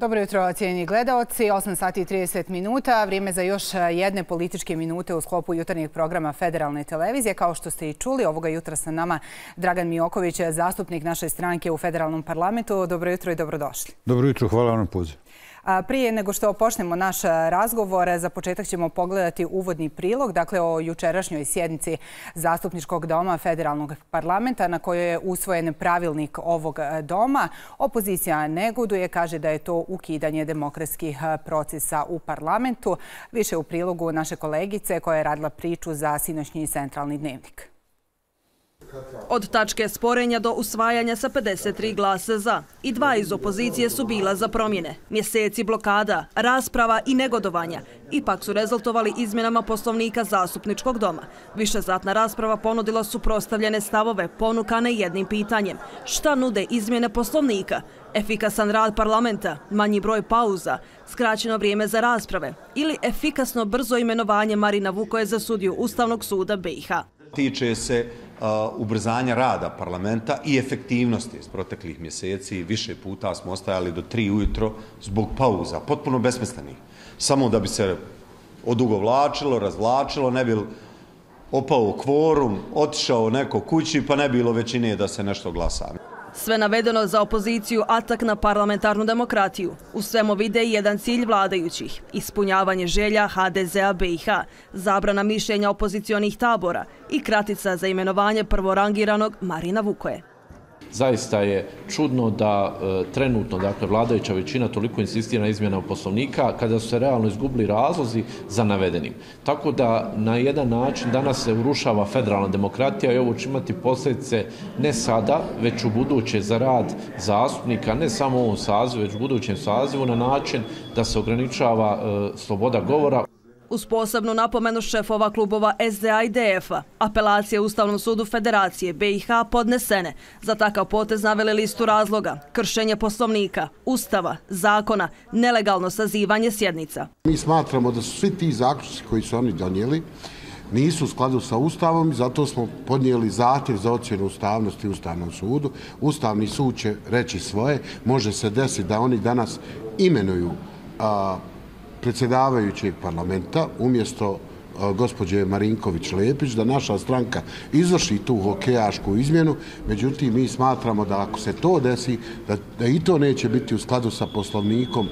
Dobro jutro, cijeni gledalci. 8 sati i 30 minuta. Vrijeme za još jedne političke minute u sklopu jutarnjeg programa Federalne televizije. Kao što ste i čuli, ovoga jutra sa nama Dragan Mijoković, zastupnik naše stranke u Federalnom parlamentu. Dobro jutro i dobrodošli. Dobro jutro, hvala vam na pozivu. Prije nego što počnemo naš razgovor, za početak ćemo pogledati uvodni prilog, dakle o jučerašnjoj sjednici Zastupničkog doma Federalnog parlamenta na kojoj je usvojen pravilnik ovog doma. Opozicija neguduje, kaže da je to ukidanje demokratskih procesa u parlamentu. Više u prilogu naše kolegice koja je radila priču za sinoćnji centralni dnevnik. Od tačke sporenja do usvajanja sa 53 glasa za i dva iz opozicije su bila za promjene. Mjeseci blokada, rasprava i negodovanja ipak su rezultovali izmjenama poslovnika zastupničkog doma. Višezatna rasprava ponudila su prostavljene stavove ponukane jednim pitanjem. Šta nude izmjene poslovnika? Efikasan rad parlamenta, manji broj pauza, skraćeno vrijeme za rasprave ili efikasno brzo imenovanje Marina Vukoje za sudiju Ustavnog suda BiH. Tiče se ubrzanja rada parlamenta i efektivnosti iz proteklih mjeseci. Više puta smo ostajali do tri ujutro zbog pauza, potpuno besmislenih. Samo da bi se odugovlačilo, razvlačilo, ne bi opao kvorum, otišao neko kući, pa ne bilo većine da se nešto glasa. Sve navedeno za opoziciju atak na parlamentarnu demokratiju. U svemu vide jedan cilj vladajućih. Ispunjavanje želja HDZ-a BiH, zabrana mišljenja opozicionih tabora i kratica za imenovanje prvorangiranog Marina Vukoje. Zaista je čudno da e, trenutno dakle, vladajuća većina toliko insistira na izmjena poslovnika kada su se realno izgubili razlozi za navedenim. Tako da na jedan način danas se urušava federalna demokratija i ovo će imati posljedice ne sada, već u buduće za rad zastupnika, ne samo u ovom sazivu, već u budućem sazivu na način da se ograničava e, sloboda govora. Uz posebnu napomenu šefova klubova SDA i DF-a, apelacije Ustavnom sudu Federacije BiH podnesene za takav potez naveli listu razloga, kršenje poslovnika, ustava, zakona, nelegalno sazivanje sjednica. Mi smatramo da su svi ti zaključci koji su oni donijeli nisu u skladu sa Ustavom i zato smo podnijeli zahtjev za ocjenu ustavnosti Ustavnom sudu. Ustavni sud će reći svoje. Može se desiti da oni danas imenuju predsjedavajućeg parlamenta umjesto e, gospođe Marinković-Lepić da naša stranka izvrši tu hokejašku izmjenu. Međutim, mi smatramo da ako se to desi, da i to neće biti u skladu sa poslovnikom.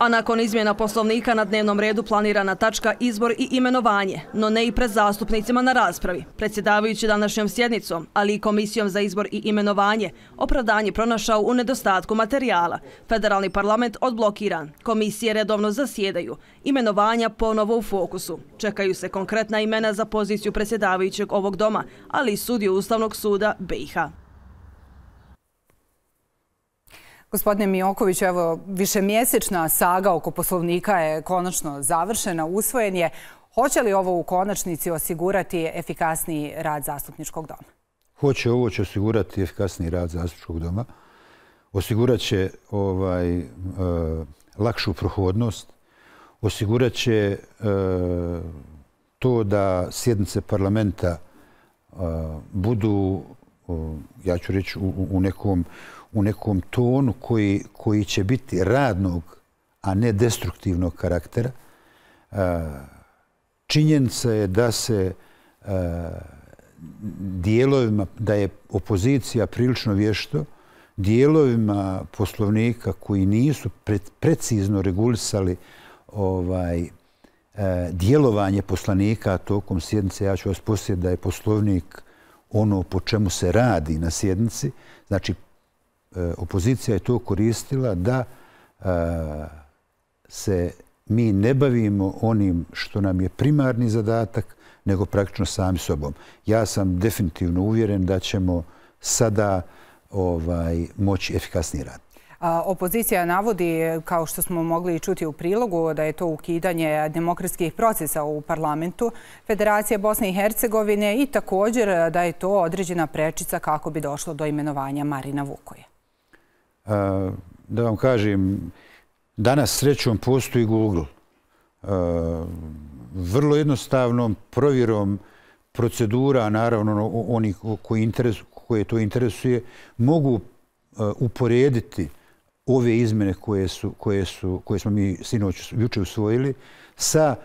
A nakon izmjena poslovnika na dnevnom redu planirana tačka izbor i imenovanje, no ne i pred zastupnicima na raspravi. Predsjedavajući današnjom sjednicom, ali i komisijom za izbor i imenovanje, opravdanje pronašao u nedostatku materijala. Federalni parlament odblokiran, komisije redovno zasjedaju, imenovanja ponovo u fokusu. Čekaju se konkretna imena za poziciju predsjedavajućeg ovog doma, ali i sudiju Ustavnog suda BiH. Gospodine Mijoković, evo, više mjesečna saga oko poslovnika je konačno završena, usvojen je. Hoće li ovo u konačnici osigurati efikasniji rad zastupničkog doma? Hoće, ovo će osigurati efikasniji rad zastupničkog doma. Osigurat će ovaj, e, lakšu prohodnost. Osigurat će e, to da sjednice parlamenta e, budu, ja ću reći, u nekom u nekom tonu koji, koji će biti radnog, a ne destruktivnog karaktera. E, činjenica je da se e, dijelovima, da je opozicija prilično vješto, dijelovima poslovnika koji nisu precizno regulisali ovaj, e, djelovanje poslanika tokom sjednice, ja ću vas posjetiti da je poslovnik ono po čemu se radi na sjednici, znači Eh, opozicija je to koristila da eh, se mi ne bavimo onim što nam je primarni zadatak, nego praktično sami sobom. Ja sam definitivno uvjeren da ćemo sada ovaj, moći efikasnije rad. Opozicija navodi, kao što smo mogli čuti u prilogu, da je to ukidanje demokratskih procesa u parlamentu Federacije Bosne i Hercegovine i također da je to određena prečica kako bi došlo do imenovanja Marina Vukoje da vam kažem, danas srećom postoji Google. Vrlo jednostavnom provjerom procedura, naravno oni koje to interesuje, mogu uporediti ove izmene koje, su, koje, su, koje smo mi sinoć juče usvojili sa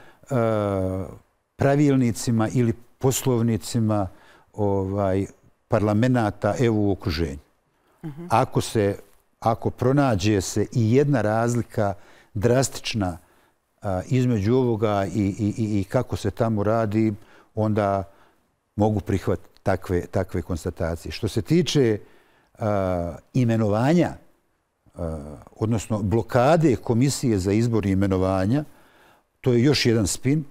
pravilnicima ili poslovnicima ovaj, parlamenta EU u okruženju. -huh. Ako se ako pronađe se i jedna razlika drastična a, između ovoga i, i, i, i kako se tamo radi, onda mogu prihvatiti takve, takve konstatacije. Što se tiče a, imenovanja, a, odnosno blokade komisije za izbor i imenovanja, to je još jedan spin,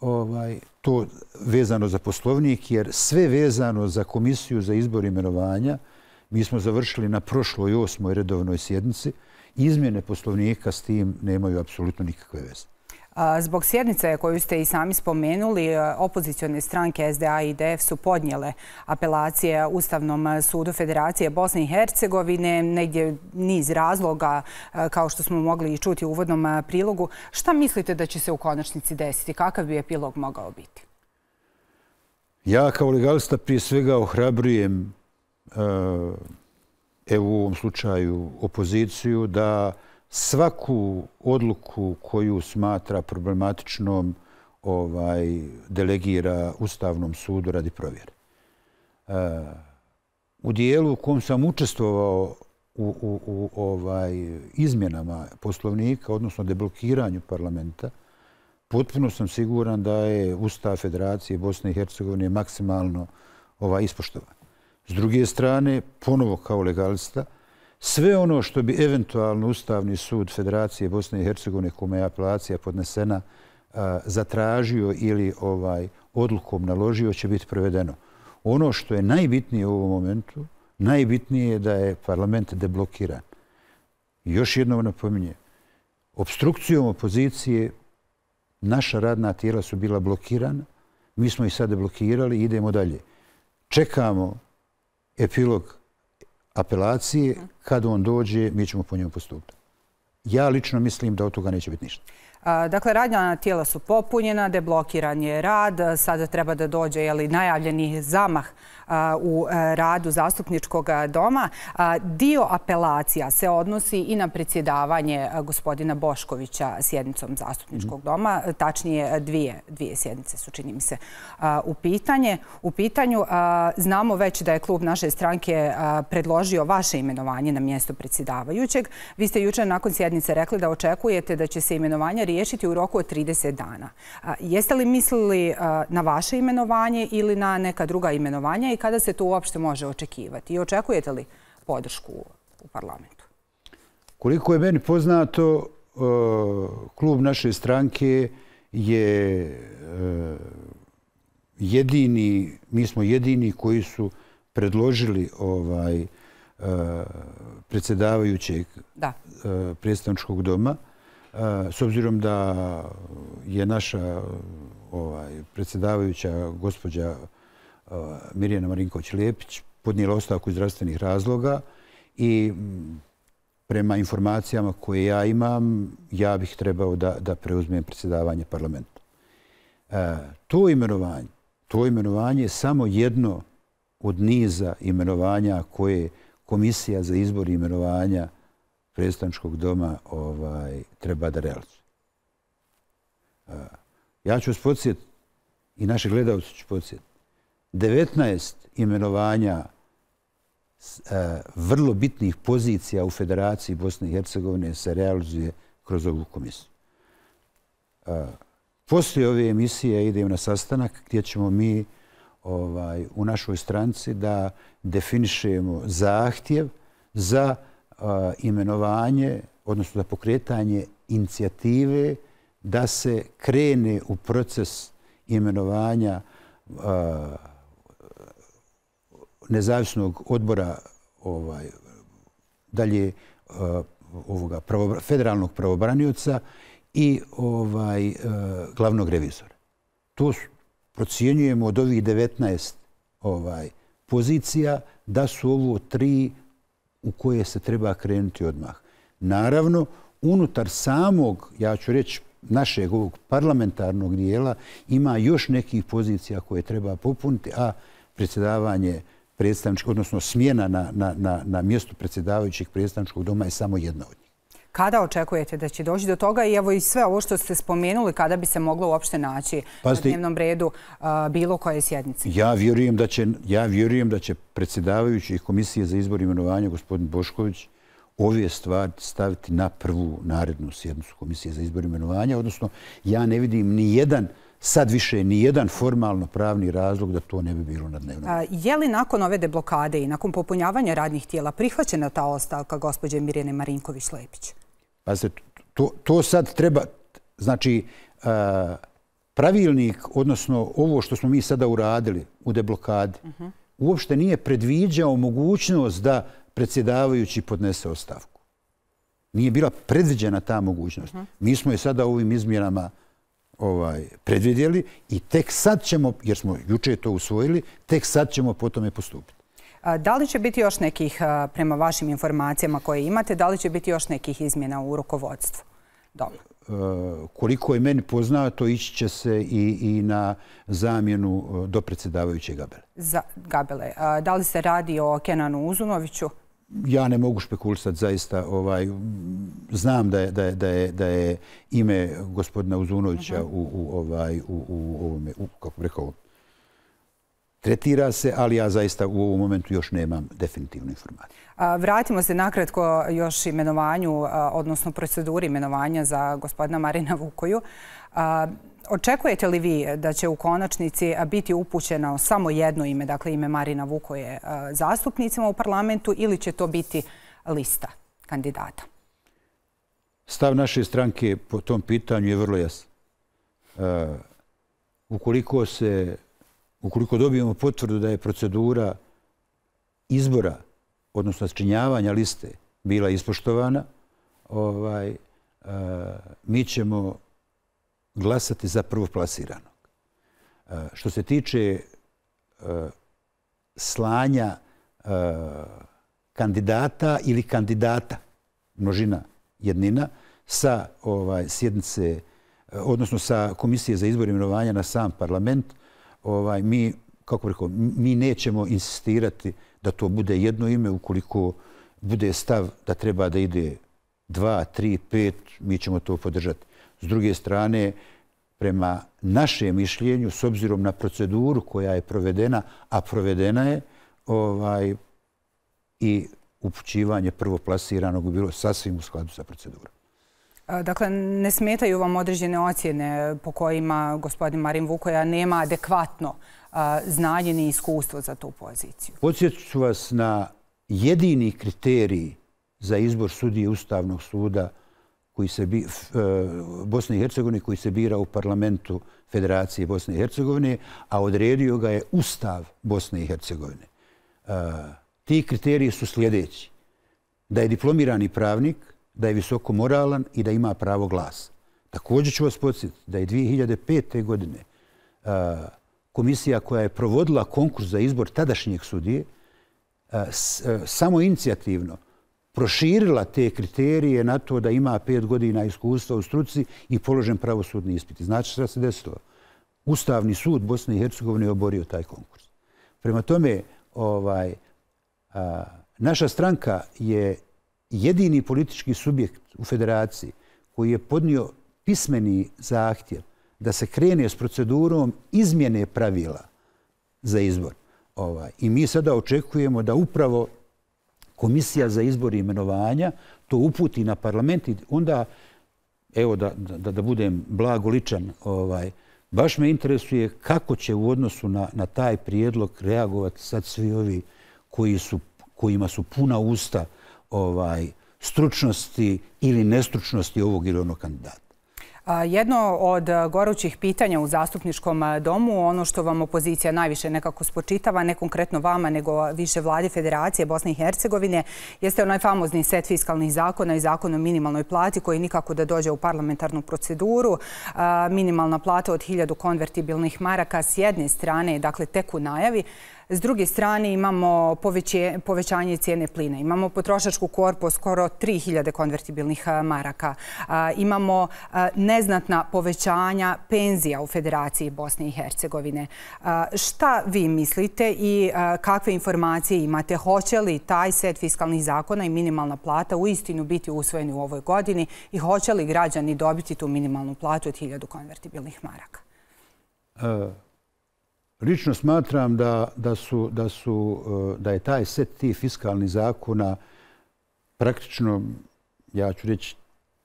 ovaj, to vezano za poslovnik, jer sve vezano za komisiju za izbor i imenovanja, mi smo završili na prošloj osmoj redovnoj sjednici, izmjene poslovnika s tim nemaju apsolutno nikakve veze. Zbog sjednice koju ste i sami spomenuli, opozicione stranke SDA i DF su podnijele apelacije Ustavnom sudu Federacije Bosne i Hercegovine, negdje niz razloga, kao što smo mogli i čuti u uvodnom prilogu. Šta mislite da će se u konačnici desiti? Kakav bi epilog mogao biti? Ja kao legalista prije svega ohrabrujem evo u ovom slučaju opoziciju da svaku odluku koju smatra problematičnom ovaj delegira Ustavnom sudu radi provjere. E, u dijelu u kom sam učestvovao u, u, u ovaj izmjenama poslovnika, odnosno deblokiranju parlamenta, potpuno sam siguran da je Ustav Federacije Bosne i Hercegovine maksimalno ovaj, ispoštovan. S druge strane, ponovo kao legalista, sve ono što bi eventualno Ustavni sud Federacije Bosne i Hercegovine, kome je apelacija podnesena, zatražio ili ovaj odlukom naložio, će biti prevedeno. Ono što je najbitnije u ovom momentu, najbitnije je da je parlament deblokiran. Još jednom napominje, obstrukcijom opozicije naša radna tijela su bila blokirana, mi smo ih sad deblokirali i idemo dalje. Čekamo epilog apelacije, kad on dođe, mi ćemo po njemu postupiti. Ja lično mislim da od toga neće biti ništa. Dakle, radna tijela su popunjena, deblokiran je rad, sada treba da dođe najavljeni zamah u e, radu zastupničkog doma. Dio apelacija se odnosi i na predsjedavanje gospodina Boškovića sjednicom zastupničkog mhm. doma. Tačnije, dvije, dvije sjednice su, čini mi se, u, pitanje. u pitanju. Znamo već da je klub naše stranke predložio vaše imenovanje na mjesto predsjedavajućeg. Vi ste jučer nakon sjednice rekli da očekujete da će se imenovanja riješiti u roku od 30 dana. Jeste li mislili na vaše imenovanje ili na neka druga imenovanja i kada se to uopšte može očekivati? I očekujete li podršku u parlamentu? Koliko je meni poznato, klub naše stranke je jedini, mi smo jedini koji su predložili ovaj predsjedavajućeg predstavničkog doma s obzirom da je naša ovaj, predsjedavajuća gospođa ovaj, Mirjana Marinković-Lijepić podnijela ostavku iz zdravstvenih razloga i prema informacijama koje ja imam, ja bih trebao da, da preuzmem predsjedavanje parlamenta. E, to imenovanje, to imenovanje je samo jedno od niza imenovanja koje Komisija za izbor imenovanja predstavničkog doma ovaj, treba da realizuje. Ja ću vas podsjetiti i naši gledalci ću podsjetiti. 19 imenovanja e, vrlo bitnih pozicija u Federaciji Bosne i Hercegovine se realizuje kroz ovu komisiju. Poslije ove emisije idem na sastanak gdje ćemo mi ovaj, u našoj stranci da definišemo zahtjev za imenovanje, odnosno za pokretanje inicijative da se krene u proces imenovanja nezavisnog odbora ovaj, dalje ovoga federalnog pravobranioca i ovaj glavnog revizora. To procjenjujemo od ovih 19 ovaj pozicija da su ovo tri u koje se treba krenuti odmah. Naravno, unutar samog, ja ću reći, našeg ovog parlamentarnog dijela ima još nekih pozicija koje treba popuniti, a predsjedavanje predstavničkog, odnosno smjena na, na, na, na mjestu predsjedavajućeg predstavničkog doma je samo jedna od njih. Kada očekujete da će doći do toga i evo i sve ovo što ste spomenuli, kada bi se moglo uopšte naći Pazite, na dnevnom redu bilo koje sjednice? Ja vjerujem da će, ja vjerujem da će predsjedavajući komisije za izbor imenovanja gospodin Bošković ove stvari staviti na prvu narednu sjednicu komisije za izbor imenovanja, odnosno ja ne vidim ni jedan sad više ni jedan formalno pravni razlog da to ne bi bilo na dnevnom. Je li nakon ove deblokade i nakon popunjavanja radnih tijela prihvaćena ta ostavka gospođe Mirjane Marinković-Lepić? Pa se, to, to sad treba, znači, e, pravilnik, odnosno ovo što smo mi sada uradili u deblokadi, uopšte nije predviđao mogućnost da predsjedavajući podnese ostavku. Nije bila predviđena ta mogućnost. Mi smo je sada ovim izmjerama ovaj, predvidjeli i tek sad ćemo, jer smo juče to usvojili, tek sad ćemo po tome postupiti. Da li će biti još nekih, prema vašim informacijama koje imate, da li će biti još nekih izmjena u rukovodstvu doma? E, koliko je meni poznato, ići će se i, i na zamjenu e, do predsjedavajuće Gabele. Za Gabele. Da li se radi o Kenanu Uzunoviću? Ja ne mogu špekulisati zaista. Ovaj, znam da je, da, je, da, je, da je ime gospodina Uzunovića u, u, ovaj, u, u ovome, u, kako bih rekao, tretira se, ali ja zaista u ovom momentu još nemam definitivnu informaciju. Vratimo se nakratko još imenovanju, odnosno proceduri imenovanja za gospodina Marina Vukoju. Očekujete li vi da će u konačnici biti upućeno samo jedno ime, dakle ime Marina Vukoje, zastupnicima u parlamentu ili će to biti lista kandidata? Stav naše stranke po tom pitanju je vrlo jasan. Ukoliko se ukoliko dobijemo potvrdu da je procedura izbora, odnosno sčinjavanja liste, bila ispoštovana, ovaj, eh, mi ćemo glasati za prvoplasiranog. Eh, što se tiče eh, slanja kandidata ili kandidata, množina jednina, sa ovaj, sjednice, odnosno sa Komisije za izbor imenovanja na sam parlament, ovaj, mi, kako rekao, mi nećemo insistirati da to bude jedno ime ukoliko bude stav da treba da ide dva, tri, pet, mi ćemo to podržati. S druge strane, prema našem mišljenju, s obzirom na proceduru koja je provedena, a provedena je, ovaj, i upućivanje prvoplasiranog bilo sasvim u skladu sa procedurom. Dakle, ne smetaju vam određene ocjene po kojima gospodin Marin Vukoja nema adekvatno znanje ni iskustvo za tu poziciju? Podsjeću ću vas na jedini kriterij za izbor sudije Ustavnog suda koji se bi, e, Bosne i Hercegovine koji se bira u parlamentu Federacije Bosne i Hercegovine, a odredio ga je Ustav Bosne i Hercegovine. E, ti kriteriji su sljedeći. Da je diplomirani pravnik, da je visoko moralan i da ima pravo glasa. Također ću vas podsjetiti da je 2005. godine komisija koja je provodila konkurs za izbor tadašnjeg sudije samo inicijativno proširila te kriterije na to da ima pet godina iskustva u struci i položen pravosudni ispit. Znači što se desilo? Ustavni sud Bosne i Hercegovine je oborio taj konkurs. Prema tome, ovaj, naša stranka je jedini politički subjekt u federaciji koji je podnio pismeni zahtjev da se krene s procedurom izmjene pravila za izbor. Ovaj. I mi sada očekujemo da upravo komisija za izbor i imenovanja to uputi na parlament i onda, evo da, da, da budem blagoličan, ovaj, baš me interesuje kako će u odnosu na, na taj prijedlog reagovati sad svi ovi koji su, kojima su puna usta ovaj stručnosti ili nestručnosti ovog ili onog kandidata. Jedno od gorućih pitanja u zastupničkom domu, ono što vam opozicija najviše nekako spočitava, ne konkretno vama, nego više vlade Federacije Bosne i Hercegovine, jeste onaj famozni set fiskalnih zakona i zakon o minimalnoj plati koji nikako da dođe u parlamentarnu proceduru. Minimalna plata od 1000 konvertibilnih maraka s jedne strane, dakle tek u najavi. S druge strane imamo povećanje cijene plina. Imamo potrošačku korpu skoro 3000 konvertibilnih maraka. Imamo neznatna povećanja penzija u Federaciji Bosne i Hercegovine. Šta vi mislite i kakve informacije imate? Hoće li taj set fiskalnih zakona i minimalna plata u istinu biti usvojeni u ovoj godini i hoće li građani dobiti tu minimalnu platu od 1000 konvertibilnih maraka? E, Lično smatram da, da, su, da, su, e, da je taj set tih fiskalnih zakona praktično, ja ću reći,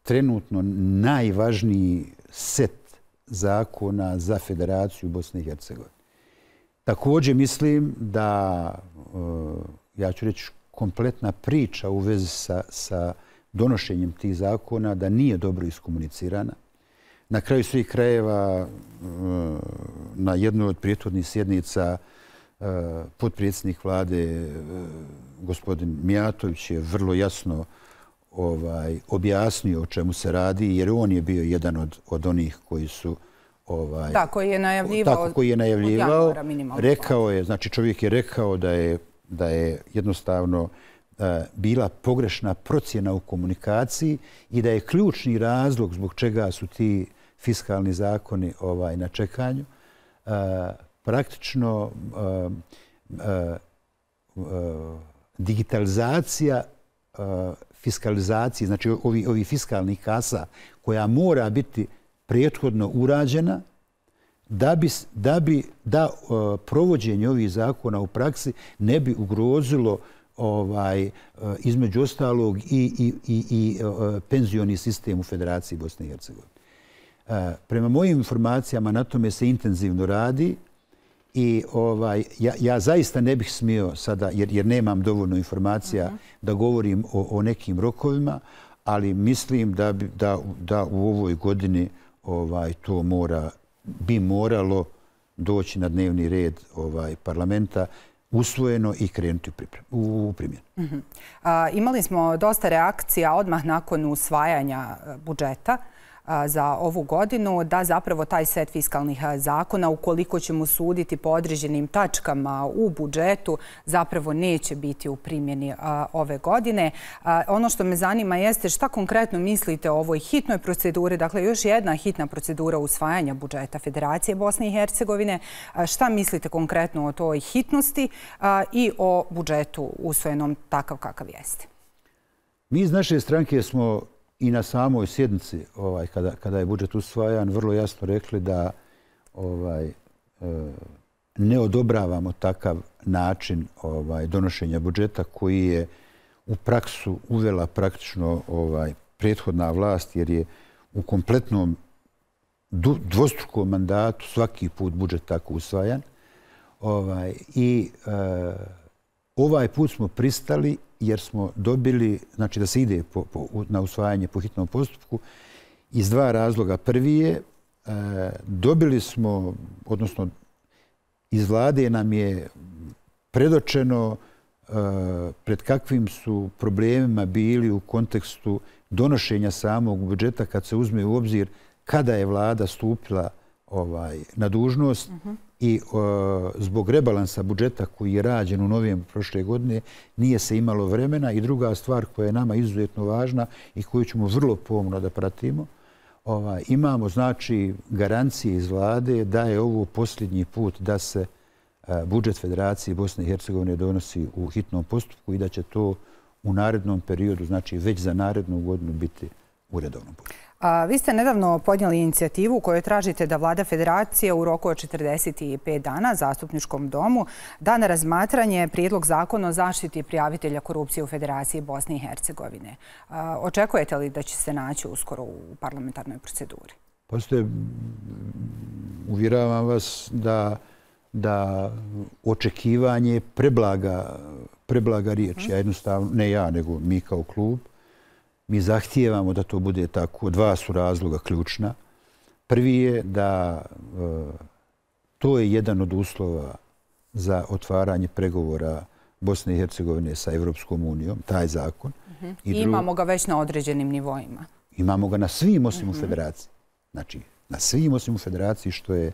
trenutno najvažniji set zakona za Federaciju Bosne i Hercegovine. Također mislim da, e, ja ću reći, kompletna priča u vezi sa, sa donošenjem tih zakona da nije dobro iskomunicirana. Na kraju svih krajeva, na jednoj od prijetvodnih sjednica, podprijedsjednik vlade, gospodin Mijatović, je vrlo jasno ovaj, objasnio o čemu se radi, jer on je bio jedan od, od onih koji su ovaj, da, koji je najavljivao, tako, koji je najavljivao. rekao je, znači čovjek je rekao da je, da je jednostavno bila pogrešna procjena u komunikaciji i da je ključni razlog zbog čega su ti fiskalni zakoni ovaj na čekanju, e, praktično e, e, digitalizacija fiskalizacije, znači ovi, ovi fiskalnih kasa koja mora biti prethodno urađena da bi, da, bi, da provođenje ovih zakona u praksi ne bi ugrozilo ovaj između ostalog i, i, i, i penzioni sistem u Federaciji Bosne i Hercegovine. Uh, prema mojim informacijama na tome se intenzivno radi i ovaj ja, ja zaista ne bih smio sada, jer, jer nemam dovoljno informacija uh -huh. da govorim o, o nekim rokovima, ali mislim da, bi, da, da u ovoj godini ovaj to mora bi moralo doći na dnevni red ovaj parlamenta usvojeno i krenuti u primjenu. Uh mhm. -huh. imali smo dosta reakcija odmah nakon usvajanja e, budžeta za ovu godinu, da zapravo taj set fiskalnih zakona, ukoliko ćemo suditi po određenim tačkama u budžetu, zapravo neće biti u primjeni ove godine. Ono što me zanima jeste šta konkretno mislite o ovoj hitnoj proceduri, dakle još jedna hitna procedura usvajanja budžeta Federacije Bosne i Hercegovine. Šta mislite konkretno o toj hitnosti i o budžetu usvojenom takav kakav jeste? Mi iz naše stranke smo i na samoj sjednici ovaj kada kada je budžet usvajan vrlo jasno rekli da ovaj e, ne odobravamo takav način ovaj donošenja budžeta koji je u praksu uvela praktično ovaj prethodna vlast jer je u kompletnom dvostrukom mandatu svaki put budžet tako usvajan. Ovaj i e, ovaj put smo pristali jer smo dobili, znači da se ide po, po, na usvajanje po hitnom postupku, iz dva razloga. Prvi je, e, dobili smo, odnosno iz vlade nam je predočeno e, pred kakvim su problemima bili u kontekstu donošenja samog budžeta kad se uzme u obzir kada je vlada stupila ovaj na dužnost uh -huh i zbog rebalansa budžeta koji je rađen u novijem prošle godine nije se imalo vremena i druga stvar koja je nama izuzetno važna i koju ćemo vrlo pomno da pratimo, ovaj, imamo znači garancije iz vlade da je ovo posljednji put da se budžet Federacije Bosne i Hercegovine donosi u hitnom postupku i da će to u narednom periodu, znači već za narednu godinu biti u redovnom postupku. Vi ste nedavno podnijeli inicijativu koju tražite da vlada federacije u roku od 45 dana zastupničkom domu da na razmatranje prijedlog zakona o zaštiti prijavitelja korupcije u Federaciji Bosne i Hercegovine. Očekujete li da će se naći uskoro u parlamentarnoj proceduri? Postoje, uvjeravam vas da da očekivanje preblaga, preblaga riječ. Ja jednostavno, ne ja, nego mi kao klub, Mi zahtijevamo da to bude tako. Dva su razloga ključna. Prvi je da e, to je jedan od uslova za otvaranje pregovora Bosne i Hercegovine sa Evropskom unijom, taj zakon. Mhm. I imamo ga već na određenim nivoima. Imamo ga na svim osim u mhm. federaciji. Znači, na svim osim u federaciji, što je,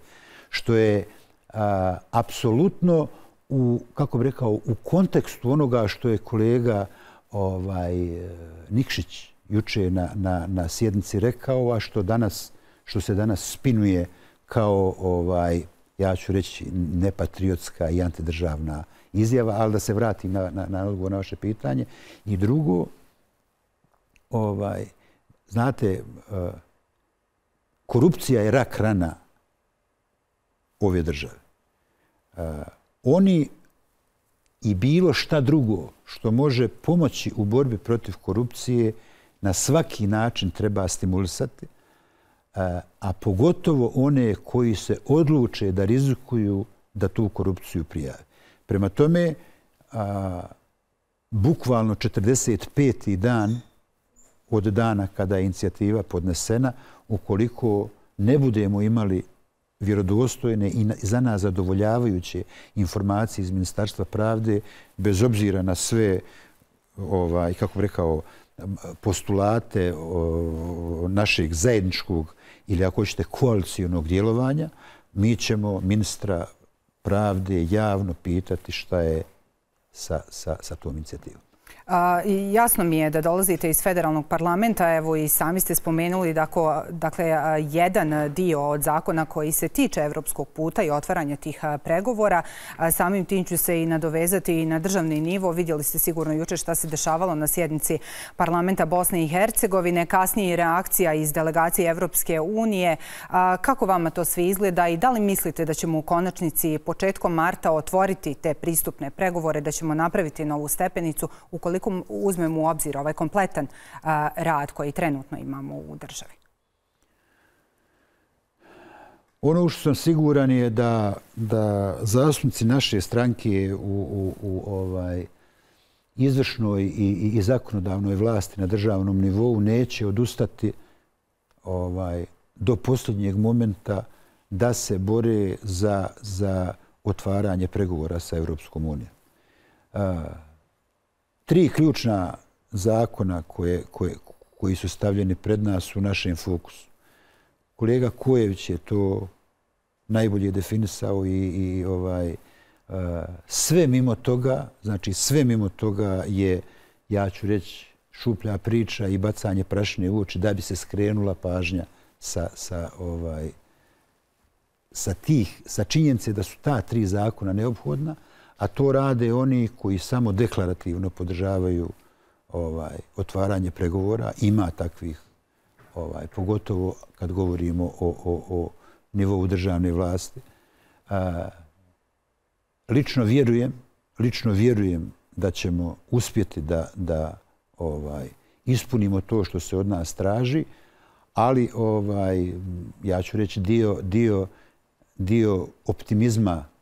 što je a, apsolutno u, kako bih rekao, u kontekstu onoga što je kolega ovaj, e, Nikšić juče na, na, na sjednici rekao, a što danas, što se danas spinuje kao ovaj, ja ću reći nepatriotska i antidržavna izjava, ali da se vratim na, na, na odgovor na vaše pitanje. I drugo, ovaj, znate, e, korupcija je rak rana ove države. E, oni i bilo šta drugo što može pomoći u borbi protiv korupcije na svaki način treba stimulisati, a pogotovo one koji se odluče da rizikuju da tu korupciju prijave. Prema tome, bukvalno 45. dan od dana kada je inicijativa podnesena, ukoliko ne budemo imali vjerodostojne i za nas zadovoljavajuće informacije iz Ministarstva pravde, bez obzira na sve, ovaj, kako bih rekao, postulate našeg zajedničkog ili ako hoćete koalicijonog djelovanja, mi ćemo ministra pravde javno pitati šta je sa, sa, sa tom inicijativom. Jasno mi je da dolazite iz federalnog parlamenta. Evo i sami ste spomenuli da dakle, jedan dio od zakona koji se tiče evropskog puta i otvaranja tih pregovora. Samim tim ću se i nadovezati i na državni nivo. Vidjeli ste sigurno juče šta se dešavalo na sjednici parlamenta Bosne i Hercegovine. Kasnije reakcija iz delegacije Evropske unije. Kako vama to sve izgleda i da li mislite da ćemo u konačnici početkom marta otvoriti te pristupne pregovore, da ćemo napraviti novu stepenicu ukoliko ukoliko uzmemo u obzir ovaj kompletan rad koji trenutno imamo u državi? Ono što sam siguran je da, da zastupnici naše stranke u, u, u ovaj izvršnoj i, i, i zakonodavnoj vlasti na državnom nivou neće odustati ovaj do posljednjeg momenta da se bore za, za otvaranje pregovora sa Europskom unijom tri ključna zakona koje, koje, koji su stavljeni pred nas u našem fokusu. Kolega Kojević je to najbolje definisao i, i ovaj uh, sve mimo toga, znači sve mimo toga je, ja ću reći, šuplja priča i bacanje prašne u oči da bi se skrenula pažnja sa, sa, ovaj, sa tih, sa činjenice da su ta tri zakona neophodna, a to rade oni koji samo deklarativno podržavaju ovaj otvaranje pregovora. Ima takvih, ovaj pogotovo kad govorimo o, o, o nivou državne vlasti. A, lično vjerujem, lično vjerujem da ćemo uspjeti da, da ovaj ispunimo to što se od nas traži, ali ovaj ja ću reći dio, dio, dio optimizma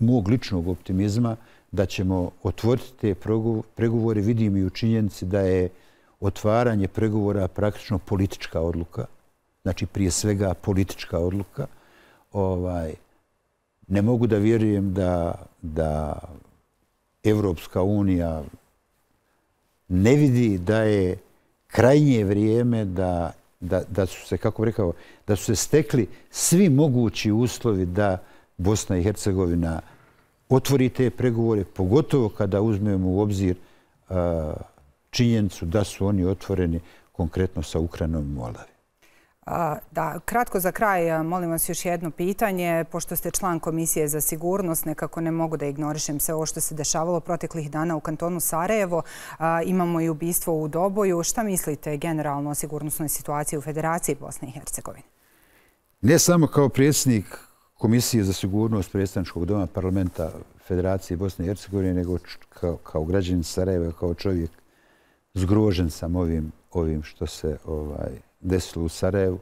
mog ličnog optimizma da ćemo otvoriti te pregovore. Vidim i u činjenici da je otvaranje pregovora praktično politička odluka. Znači, prije svega politička odluka. Ovaj, ne mogu da vjerujem da, da Evropska unija ne vidi da je krajnje vrijeme da, da, da su se, kako bih rekao, da su se stekli svi mogući uslovi da Bosna i Hercegovina otvori te pregovore, pogotovo kada uzmemo u obzir činjenicu da su oni otvoreni konkretno sa Ukrajinom i Moldavi. Da, kratko za kraj, molim vas još jedno pitanje. Pošto ste član Komisije za sigurnost, nekako ne mogu da ignorišem sve ovo što se dešavalo proteklih dana u kantonu Sarajevo. Imamo i ubistvo u Doboju. Šta mislite generalno o sigurnosnoj situaciji u Federaciji Bosne i Hercegovine? Ne samo kao predsjednik Komisije za sigurnost predstavničkog doma parlamenta Federacije Bosne i Hercegovine, nego kao, kao građanin Sarajeva, kao čovjek zgrožen sam ovim, ovim što se ovaj desilo u Sarajevu.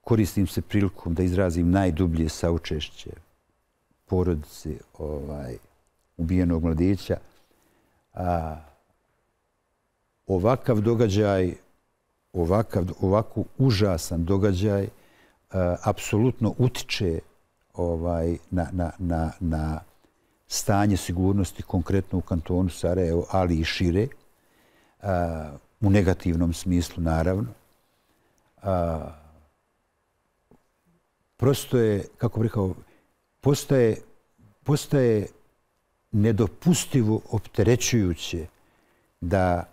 Koristim se prilikom da izrazim najdublje saučešće porodici ovaj, ubijenog mladića. A, ovakav događaj, ovakav, ovako užasan događaj, Eh, apsolutno utiče ovaj na, na, na, na stanje sigurnosti konkretno u kantonu Sarajevo, ali i šire, a, u negativnom smislu naravno. Eh, a, prosto je, kako bih rekao, postaje, postaje nedopustivo opterećujuće da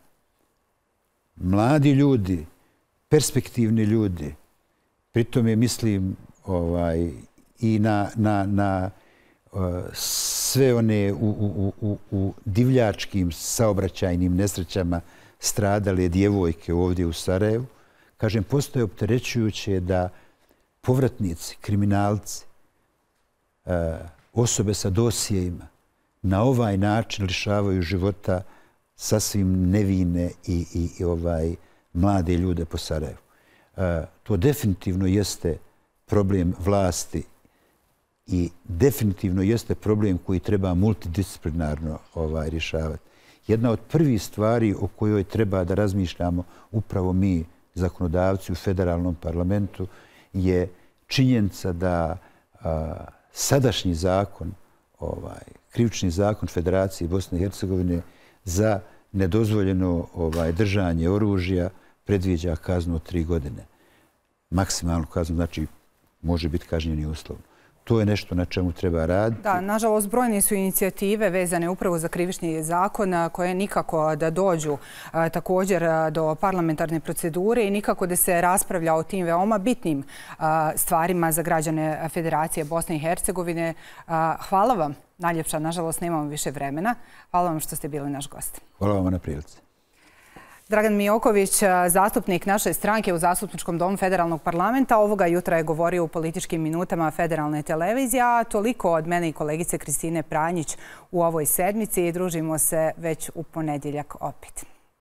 mladi ljudi, perspektivni ljudi, pritom je mislim ovaj, i na, na, na eh, sve one u, u, u, u divljačkim saobraćajnim nesrećama stradale djevojke ovdje u Sarajevu, kažem, postoje opterećujuće da povratnici, kriminalci, eh, osobe sa dosijejima na ovaj način lišavaju života sasvim nevine i, i, i ovaj mlade ljude po Sarajevu. E, to definitivno jeste problem vlasti i definitivno jeste problem koji treba multidisciplinarno ovaj, rješavati. Jedna od prvih stvari o kojoj treba da razmišljamo upravo mi, zakonodavci u federalnom parlamentu, je činjenica da a, sadašnji zakon, ovaj, krivični zakon Federacije Bosne i Hercegovine za nedozvoljeno ovaj, držanje oružja predviđa kaznu od tri godine. Maksimalnu kaznu, znači može biti kažnjeni uslovno to je nešto na čemu treba raditi. Da, nažalost, brojne su inicijative vezane upravo za krivični zakon koje nikako da dođu također do parlamentarne procedure i nikako da se raspravlja o tim veoma bitnim stvarima za građane Federacije Bosne i Hercegovine. Hvala vam. Najljepša, nažalost, nemamo više vremena. Hvala vam što ste bili naš gost. Hvala vam na prilici. Dragan Mijoković, e, zastupnik naše stranke u Zastupničkom domu Federalnog parlamenta, ovoga jutra je govorio u političkim minutama Federalne televizije, a toliko od mene i kolegice Kristine Pranjić u ovoj sedmici i družimo se već u ponedjeljak opet.